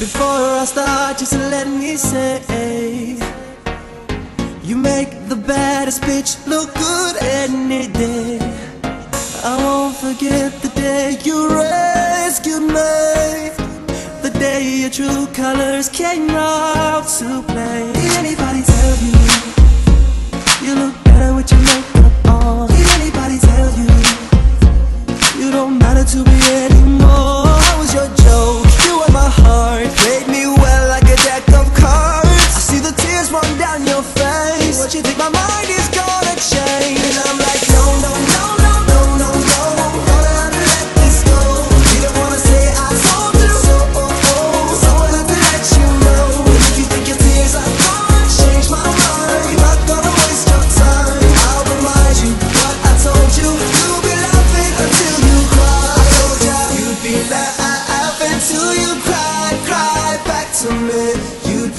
Before I start, just let me say You make the baddest bitch look good any day. I won't forget the day you rescued me. The day your true colors came out to play. Did anybody tell you You look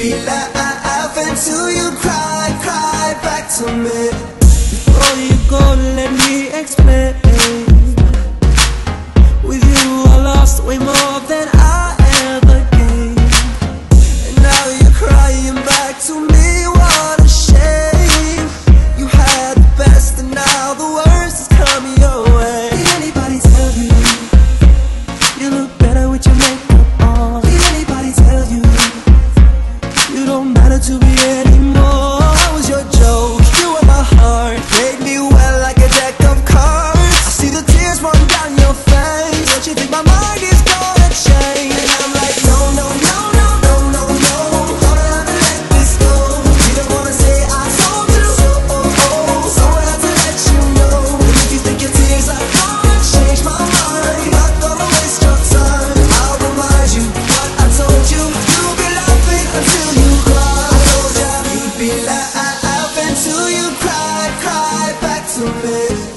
Be laughing till you cry, cry back to me. Before you go, let me explain you think my mind is gonna change. And I'm like no, no, no, no, no, no, no. Gonna have let this go. You don't wanna say I told you so, So I have to let you know. And if you think your tears are gonna change my mind Not gonna waste your time. I'll remind you what I told you. You'll be laughing until you cry. I told ya you'd be laughing till you cry, cry back to me.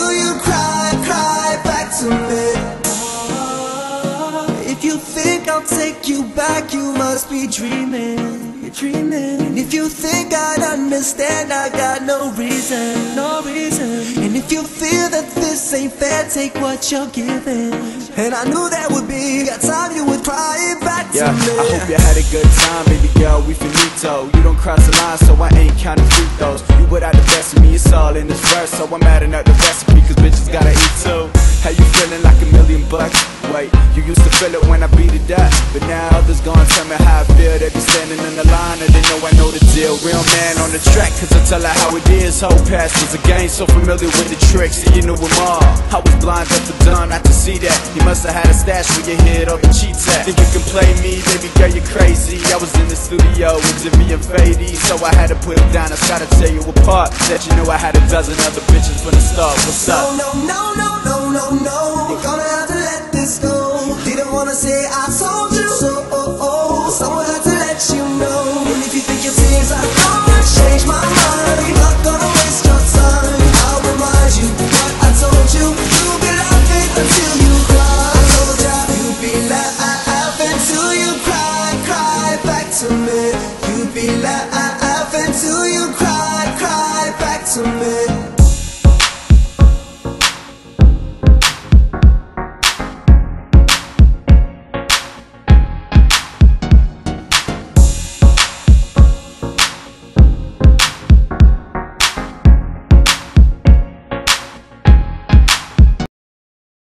You cry, if you think I'll take you back, you must be dreaming. You're dreaming. If you think I'd understand, I got no reason, no reason. And if you feel that this ain't fair, take what you're giving. And I knew that would be Yeah. I hope you had a good time, baby girl, we finito. You don't cross the line, so I ain't counting free throws You without the best of me, it's all in this verse. So I'm adding up the recipe, cause bitches gotta eat too. How you feeling like a million bucks? Wait, you used to feel it when I beat it up. But now others gonna tell me how I feel. They be standing in the Real man on the track, cause I tell her how it is. Whole past was a game, so familiar with the tricks. That you knew them all. I was blind up to dumb not to see that. You must have had a stash where your head over cheats at. Think you can play me, baby girl, you're crazy. I was in the studio with Jimmy and Fady So I had to put it down, I gotta tear you apart Let you know I had a dozen other bitches from the start, what's up? Bila